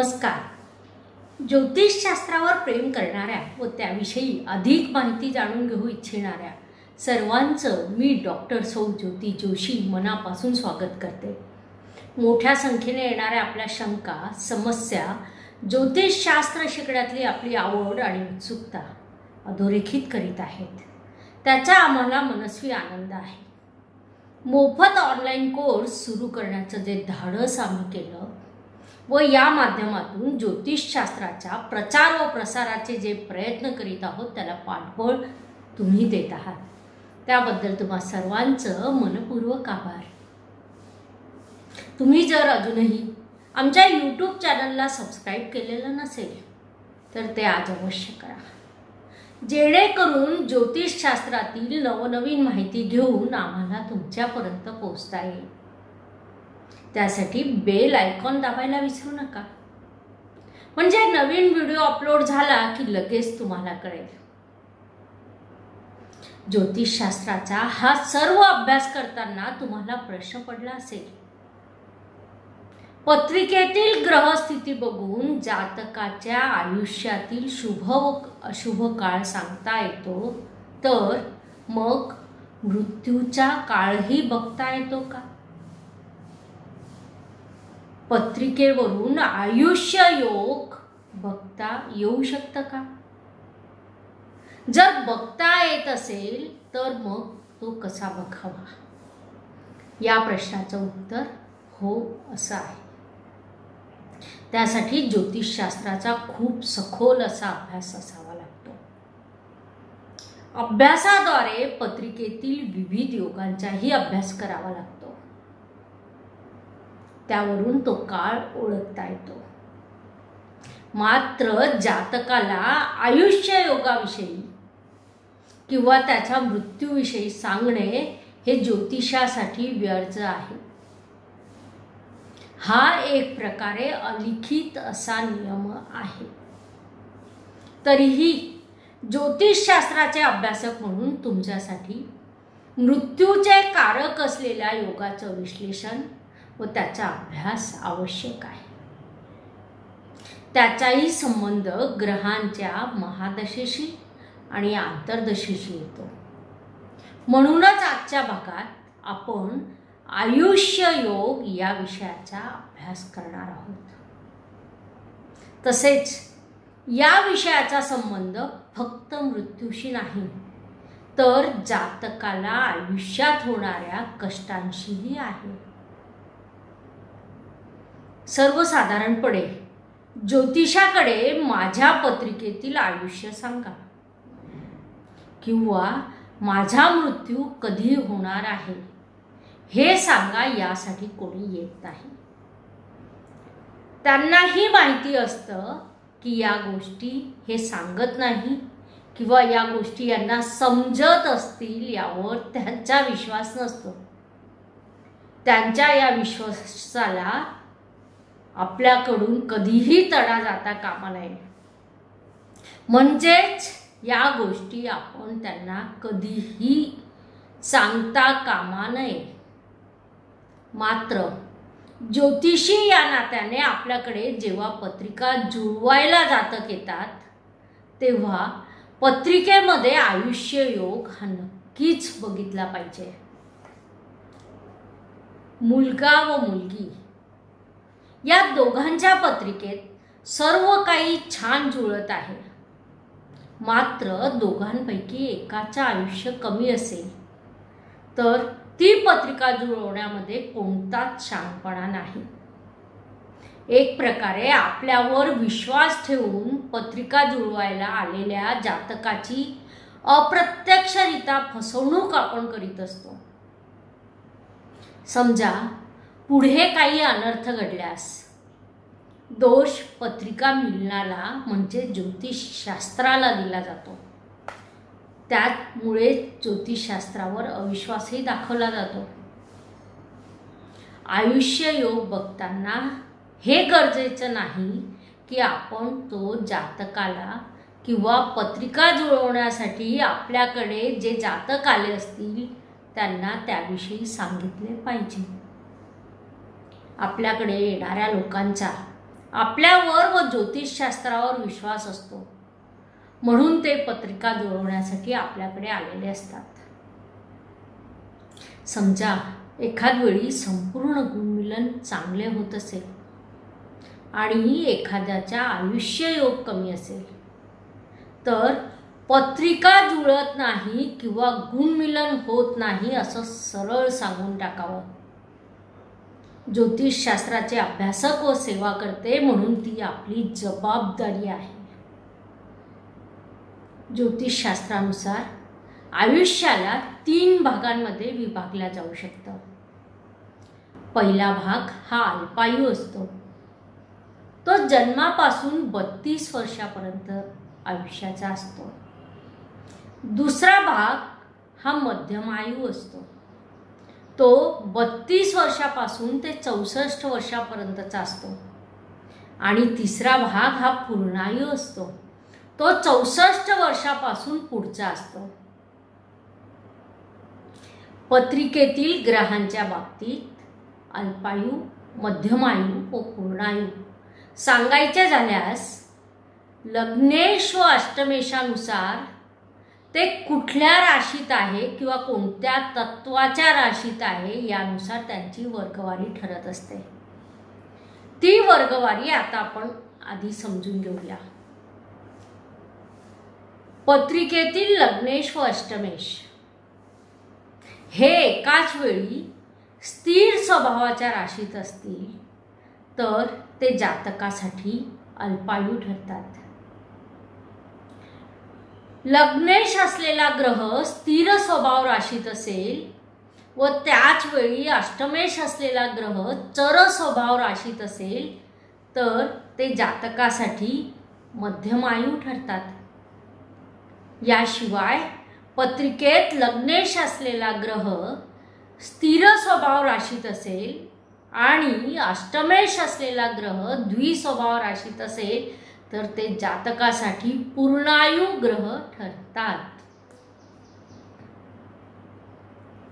नमस्कार. ज्योतिषशास्त्रावर प्रेम करणाऱ्या व त्याविषयी अधिक माहिती जाणून घेऊ इच्छिणाऱ्या सर्वांचं मी डॉक्टर सौ ज्योती जोशी मनापासून स्वागत करते. मोठ्या संख्येने येणाऱ्या आपल्या शंका समस्या ज्योतिषशास्त्र शिकण्यातली आपली आवड आणि उत्सुकता अधोरेखित करीत आहेत. त्याचा आम्हाला मनस्वी आनंद आहे. मोफत ऑनलाईन कोर्स सुरू करण्याचं जे धाडस आम्ही केलं व या माध्यमातून ज्योतिषशास्त्राच्या प्रचार व प्रसाराचे जे प्रयत्न करीत आहोत त्याला पाठबळ तुम्ही देत आहात. त्याबद्दल तुम्हा सर्वांचं मनपूर्वक आभार. तुम्ही जर अजूनही आमच्या यूट्यूब चॅनलला सबस्क्राईब केलेलं नसेल तर ते आज अवश्य करा. जेणेकरून ज्योतिषशास्त्रातील नवनवीन माहिती घेऊन आम्हाला तुमच्यापर्यंत पोहोचता येईल. त्यासाठी बेल आयकॉन दाबायला विसरू नका. म्हणजे नवीन व्हिडिओ अपलोड झाला की लगेच तुम्हाला कळेल. ज्योतिषशास्त्राचा हा सर्व अभ्यास करताना तुम्हाला प्रश्न पडला असेल. पत्रिकेतील ग्रहस्थिती बघून जातकाच्या आयुष्यातील शुभ व अशुभ काळ सांगता येतो तर मग मृत्यूचा काळही बघता येतो का? पत्रिकेवरून आयुष्य योग बघता येऊ शकतं का? जर बघता येत असेल तर मग तो कसा बघावा? या प्रश्नाचं उत्तर हो असं आहे. त्यासाठी ज्योतिषशास्त्राचा खूप सखोल असा अभ्यास असावा लागतो. अभ्यासाद्वारे पत्रिकेतील विविध योगांचाही अभ्यास करावा लागतो. त्यावरून तो काळ ओळखता येतो. मात्र जातकाला आयुष्य योगाविषयी किंवा त्याच्या मृत्यूविषयी सांगणे हे ज्योतिषासाठी व्यर्थ आहे. हा एक प्रकारे अलिखित असा नियम आहे. तरीही ज्योतिषशास्त्राचे अभ्यासक म्हणून तुमच्यासाठी मृत्यूचे कारक असलेल्या योगाचं विश्लेषण व त्याचा अभ्यास आवश्यक आहे. त्याचाही संबंध ग्रहांच्या महादशेशी आणि आंतरदशेशी येतो. म्हणूनच आजच्या भागात आपण आयुष्य योग या विषयाचा अभ्यास करणार आहोत. तसेच या विषयाचा संबंध फक्त मृत्यूशी नाही तर जातकाला आयुष्यात होणाऱ्या कष्टांशीही आहे. सर्वसाधारणपणे ज्योतिषाकडे माझ्या पत्रिकेतील आयुष्य सांगा. किंवा माझा मृत्यू कधी होणार आहे हे सांगा यासाठी कोणी येत नाही. त्यांनाही माहिती असतं की या गोष्टी हे सांगत नाही किंवा या गोष्टी यांना समजत असतील यावर त्यांचा विश्वास नसतो. त्यांच्या या विश्वासाला आपल्याकडून कधीही तडा जाता कामा नये. म्हणजेच या गोष्टी आपण त्यांना कधीही सांगता कामा नये. मात्र ज्योतिषी या नात्याने आपल्याकडे जेव्हा पत्रिका जुळवायला जातक येतात तेव्हा पत्रिकेमध्ये आयुष्य योग हा नक्कीच बघितला पाहिजे. मुलगा व मुलगी या दोघांच्या पत्रिकेत सर्व काही छान जुळत आहे. मात्र दोघांपैकी एकाचं आयुष्य कमी असेल. तर ती पत्रिका जुळवण्यामध्ये कोणताच शांतपणा नाही. एक प्रकारे आपल्यावर विश्वास ठेवून पत्रिका जुळवायला आलेल्या जातकाची अप्रत्यक्षरित्या फसवणूक आपण करीत असतो. समजा पुढे काही अनर्थ घडल्यास दोष पत्रिका मिलनाला म्हणजे ज्योतिषशास्त्राला दिला जातो. त्यामुळे ज्योतिषशास्त्रावर अविश्वासही दाखवला जातो. आयुष्य योग बघताना हे गरजेचं नाही की आपण तो जातकाला किंवा पत्रिका जुळवण्यासाठी आपल्याकडे जे जातक आले असतील त्यांना त्याविषयी सांगितले पाहिजे. आपल्याकडे येणाऱ्या लोकांचा आपल्यावर व ज्योतिषशास्त्रावर विश्वास असतो. म्हणून ते पत्रिका जुळवण्यासाठी आपल्याकडे आलेले असतात. समजा एखाद वेळी संपूर्ण गुणमिलन चांगले होत असेल आणि एखाद्याच्या आयुष्य योग कमी असेल तर पत्रिका जुळत नाही किंवा गुणमिलन होत नाही असं सरळ सांगून टाकावं. ज्योतिषशास्त्राचे अभ्यासक व सेवा करते म्हणून ती आपली जबाबदारी आहे. ज्योतिषशास्त्रानुसार आयुष्याला तीन भागांमध्ये विभागल्या जाऊ शकतं. पहिला भाग हा अल्पायू असतो. तो जन्मापासून बत्तीस वर्षापर्यंत आयुष्याचा असतो. दुसरा भाग हा मध्यम आयु असतो. तो बत्तीस वर्षापासून ते चौसष्ट वर्षापर्यंतचा असतो. आणि तिसरा भाग हा पूर्णायू असतो. तो चौसष्ट वर्षापासून पुढचा असतो. पत्रिकेतील ग्रहांच्या बाबतीत अल्पायू मध्यमायू व पूर्णायू सांगायच्या झाल्यास लग्नेश व अष्टमेशानुसार ते कुठल्या राशीत आहे किंवा कोणत्या तत्वाच्या राशीत आहे यानुसार त्यांची वर्गवारी ठरत असते. ती वर्गवारी आता आपण आधी समजून घेऊया. पत्रिकेतील लग्नेश व अष्टमेश. हे एकाच वेळी स्थिर स्वभावाच्या राशीत असतील तर ते जातकासाठी अल्पायू ठरतात. लग्नेश असलेला ग्रह स्थिर स्वभाव राशीत असेल व त्याच वेळी अष्टमेश असलेला ग्रह चर स्वभाव राशीत असेल तर ते जातकासाठी मध्यमायू ठरतात. याशिवाय पत्रिकेत लग्नेश असलेला ग्रह स्थिर स्वभाव राशीत असेल आणि अष्टमेश असलेला ग्रह द्विस्वभाव राशीत असेल तर ते जातकासाठी पूर्णायू ग्रह ठरतात.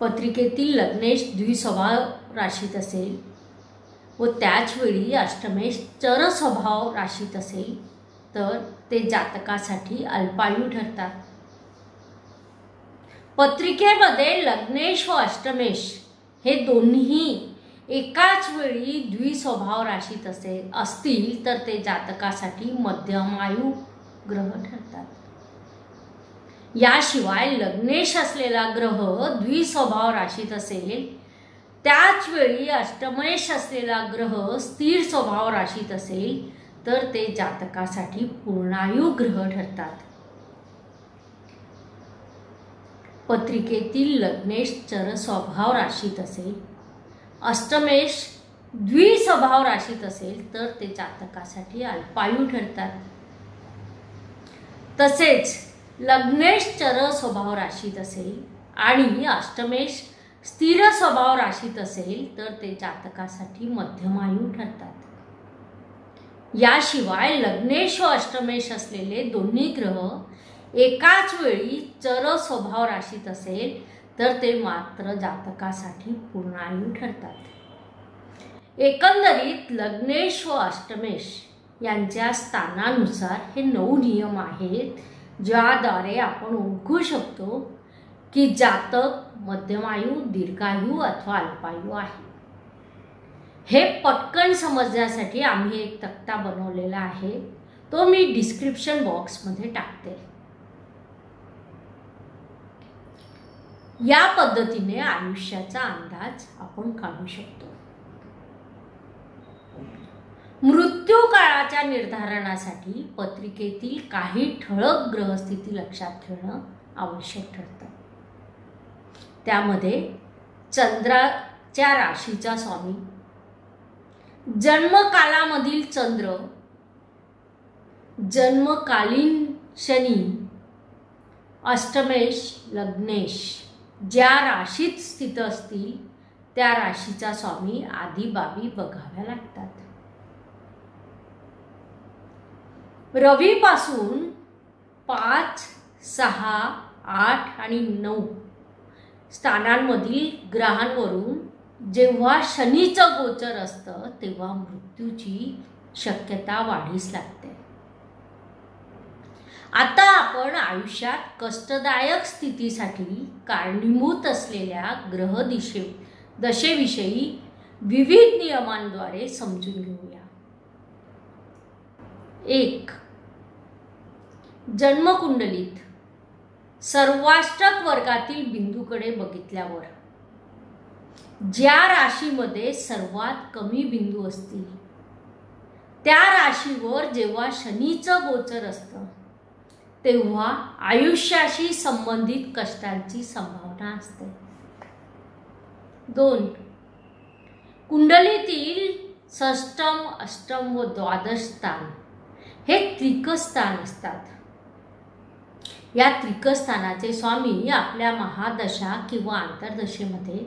पत्रिकेतील लग्नेश द्विस्वभाव राशीत असेल व त्याचवेळी अष्टमेश चर स्वभाव राशीत असेल तर ते जातकासाठी अल्पायू ठरतात. पत्रिकेमध्ये लग्नेश व अष्टमेश हे दोन्ही एकाच वेळी द्विस्वभाव राशीत असे असतील तर ते जातकासाठी मध्यमायू ग्रह ठरतात. याशिवाय लग्नेश असलेला ग्रह द्विस्वभाव राशीत असेल त्याच वेळी अष्टमेश असलेला ग्रह स्थिर स्वभाव राशीत असेल तर ते जातकासाठी पूर्णायू ग्रह ठरतात. पत्रिकेतील लग्नेश चर स्वभाव राशीत असेल अष्टमेश द्विस्वभाव राशीत असेल तर ते जातकासाठी अल्पायू ठरतात. तसेच लग्नेश चर स्वभाव राशीत असेल आणि अष्टमेश स्थिर स्वभाव राशीत असेल तर ते जातकासाठी मध्यमायू ठरतात. याशिवाय लग्नेश व अष्टमेश असलेले दोन्ही ग्रह एकाच वेळी चर स्वभाव राशीत असेल तर ते मात्र जातकासाठी पूर्णायू ठरतात. एकंदरीत लग्नेश व अष्टमेश यांच्या स्थानानुसार हे नऊ नियम आहेत ज्याद्वारे आपण ओळखू शकतो की जातक मध्यमायू दीर्घायू अथवा अल्पायू आहे. हे पटकन समजण्यासाठी आम्ही एक तक्ता बनवलेला आहे. तो मी डिस्क्रिप्शन बॉक्समध्ये टाकते. या पद्धतीने आयुष्याचा अंदाज आपण काढू शकतो. मृत्यू काळाच्या निर्धारणासाठी पत्रिकेतील काही ठळक ग्रहस्थिती लक्षात ठेवणं आवश्यक ठरतं. त्यामध्ये चंद्राच्या राशीचा स्वामी जन्मकालामधील चंद्र जन्मकालीन शनी अष्टमेश लग्नेश ज्या राशीत स्थित असतील त्या राशीचा स्वामी आदी बाबी बघाव्या लागतात. रवीपासून पाच सहा आठ आणि नऊ स्थानांमधील ग्रहांवरून जेव्हा शनीचं गोचर असतं तेव्हा मृत्यूची शक्यता वाढीस लागते. आता आपण आयुष्यात कष्टदायक स्थितीसाठी कारणीभूत असलेल्या ग्रह दिशे दशेविषयी विविध नियमांद्वारे समजून घेऊया. एक जन्मकुंडलीत सर्वाष्टक वर्गातील बिंदूकडे बघितल्यावर ज्या राशीमध्ये सर्वात कमी बिंदू असतील त्या राशीवर जेव्हा शनीचं गोचर असतं तेव्हा आयुष्याशी संबंधित कष्टांची संभावना असते. दोन कुंडलीतील षष्टम अष्टम व द्वादश स्थान हे त्रिकस्थान असतात. या त्रिकस्थानाचे स्वामी आपल्या महादशा किंवा आंतरदशेमध्ये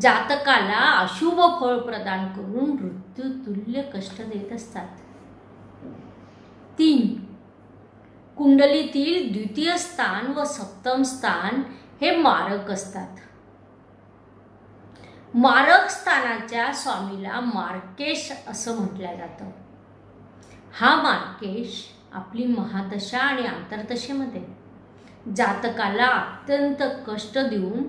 जातकाला अशुभ फळ प्रदान करून मृत्यू तुल्य कष्ट देत असतात. तीन कुंडलीतील द्वितीय स्थान व सप्तम स्थान हे मारक असतात. मारक स्थानाच्या स्वामीला मार्केश असं म्हटलं जातं. हा मार्केश आपली महादशा आणि आंतरदशेमध्ये जातकाला अत्यंत कष्ट देऊन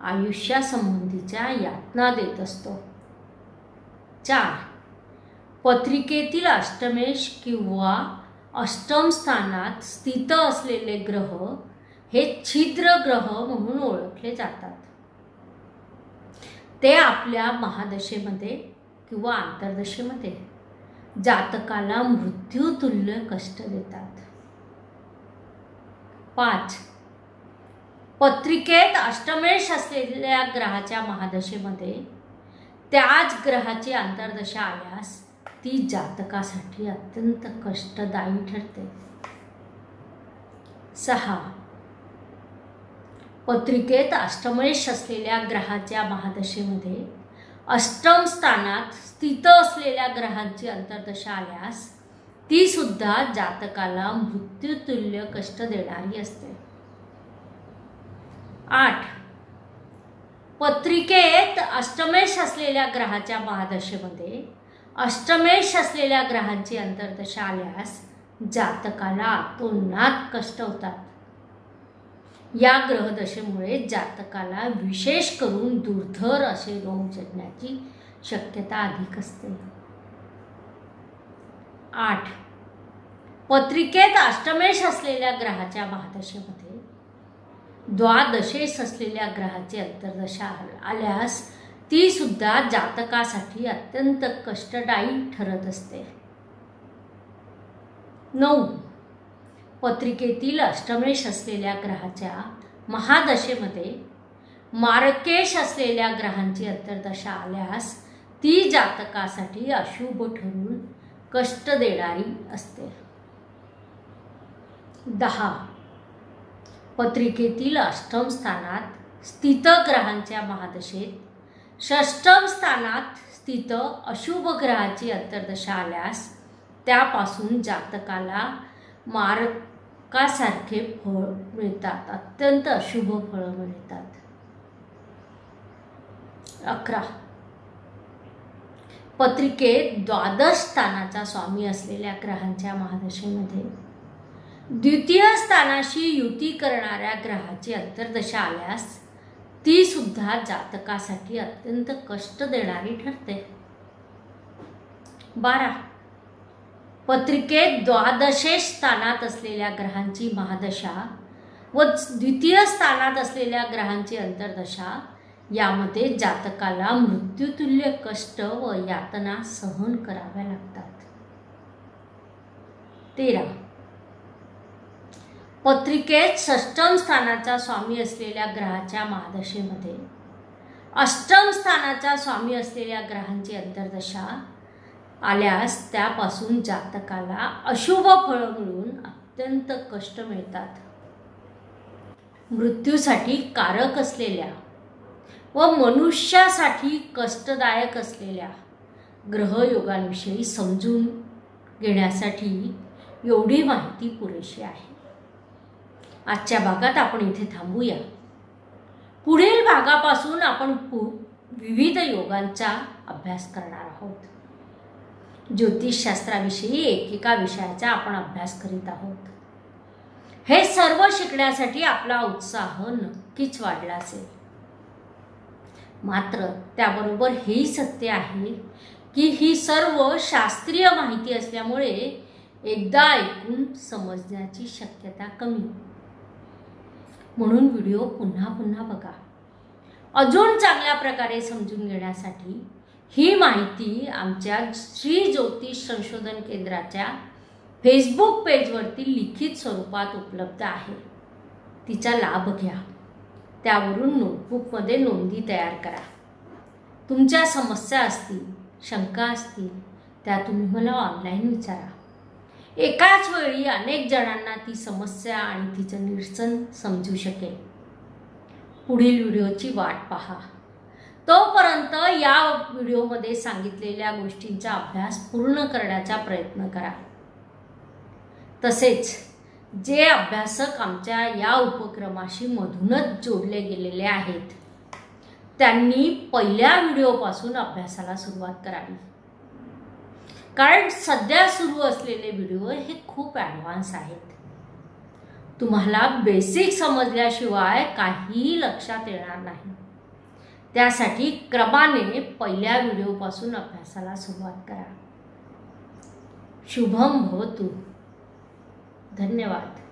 आयुष्यासंबंधीच्या यातना देत असतो. चार पत्रिकेतील अष्टमेश किंवा अष्टम स्थानात स्थित असलेले ग्रह हे छिद्र ग्रह म्हणून ओळखले जातात. ते आपल्या महादशेमध्ये किंवा आंतरदशेमध्ये जातकाला मृत्यूतुल्य कष्ट देतात. पाच. पत्रिकेत अष्टमेश असलेल्या ग्रहाच्या महादशेमध्ये त्याच ग्रहाची आंतरदशा आल्यास ती जातकासाठी अत्यंत कष्टदायी ठरते. सहा. पत्रिकेत अष्टमेश असलेल्या ग्रहाच्या महादशेमध्ये अष्टम स्थानात स्थित असलेल्या ग्रहांची अंतर्दशा आल्यास ती सुद्धा जातकाला मृत्यूतुल्य कष्ट देणारी असते. आठ. पत्रिकेत अष्टमेश असलेल्या ग्रहाच्या महादशेमध्ये अष्टमेश असलेल्या ग्रहांची अंतर्दशा आल्यास जातकाला आतोनात कष्ट होतात. या ग्रहदशेमुळे जातकाला विशेष करून दुर्धर असे रोग जगण्याची शक्यता अधिक असते. आठ. पत्रिकेत अष्टमेश असलेल्या ग्रहाच्या महादशेमध्ये द्वादशेस असलेल्या ग्रहाची अंतर्दशा आल्यास ती सुद्धा जातकासाठी अत्यंत कष्टदायी ठरत असते. नऊ. पत्रिकेतील अष्टमेश असलेल्या ग्रहाच्या महादशेमध्ये मार्केश असलेल्या ग्रहांची अंतर्दशा आल्यास ती जातकासाठी अशुभ ठरून कष्ट देणारी असते. दहा. पत्रिकेतील अष्टम स्थानात स्थित ग्रहांच्या महादशेत षष्टम स्थानात स्थित अशुभ ग्रहाची अंतर्दशा आल्यास त्यापासून जातकाला मारकासारखे फळ मिळतात. अत्यंत अशुभ फळं मिळतात. अकरा. पत्रिकेत द्वादश स्थानाचा स्वामी असलेल्या ग्रहांच्या महादशेमध्ये द्वितीय स्थानाशी युती करणाऱ्या ग्रहाची अंतर्दशा आल्यास ती सुद्धा जातकासाठी अत्यंत कष्ट देणारी ठरते. बारा. पत्रिकेत द्वादशे स्थानात असलेल्या ग्रहांची महादशा व द्वितीय स्थानात असलेल्या ग्रहांची अंतर्दशा यामध्ये जातकाला मृत्यूतुल्य कष्ट व यातना सहन कराव्या लागतात. तेरा. पत्रिकेत षष्टम स्थानाचा स्वामी असलेल्या ग्रहाच्या महादशेमध्ये अष्टम स्थानाचा स्वामी असलेल्या ग्रहांची अंतर्दशा आल्यास त्यापासून जातकाला अशुभ फळं मिळून अत्यंत कष्ट मिळतात. मृत्यूसाठी कारक असलेल्या व मनुष्यासाठी कष्टदायक असलेल्या ग्रहयोगांविषयी समजून घेण्यासाठी एवढी माहिती पुरेशी आहे. आजच्या भागात आपण इथे थांबूया. पुढील भागापासून आपण पु विविध योगांचा अभ्यास करणार आहोत. ज्योतिषशास्त्राविषयी एकेका विषयाचा आपण अभ्यास करीत आहोत. हे सर्व शिकण्यासाठी आपला उत्साह नक्कीच वाढला असेल. मात्र त्याबरोबर हेही सत्य आहे की ही सर्व शास्त्रीय माहिती असल्यामुळे एकदा ऐकून समजण्याची शक्यता कमी म्हणून व्हिडिओ पुन्हा पुन्हा बघा. अजून चांगल्या प्रकारे समजून घेण्यासाठी ही माहिती आमच्या श्री ज्योतिष संशोधन केंद्राच्या फेसबुक पेजवरती लिखित स्वरूपात उपलब्ध आहे. तिचा लाभ घ्या. त्यावरून नोटबुकमध्ये नोंदी तयार करा. तुमच्या समस्या असतील शंका असतील त्या तुम्ही मला ऑनलाईन विचारा. एकाच वेळी अनेक जणांना ती समस्या आणि तिचं निरसन समजू शकेल. पुढील व्हिडिओची वाट पहा. तोपर्यंत या व्हिडिओमध्ये सांगितलेल्या गोष्टींचा अभ्यास पूर्ण करण्याचा प्रयत्न करा. तसेच जे अभ्यासक आमच्या या उपक्रमाशी मधूनच जोडले गेलेले आहेत त्यांनी पहिल्या व्हिडिओपासून अभ्यासाला सुरुवात करावी. कारण सध्या सुरू असलेले व्हिडिओ हे खूप ॲडव्हान्स आहेत. तुम्हाला बेसिक समजल्याशिवाय काहीही लक्षात येणार नाही. त्यासाठी क्रमाने पहिल्या व्हिडिओपासून अभ्यासाला सुरुवात करा. शुभम हो भवतु धन्यवाद.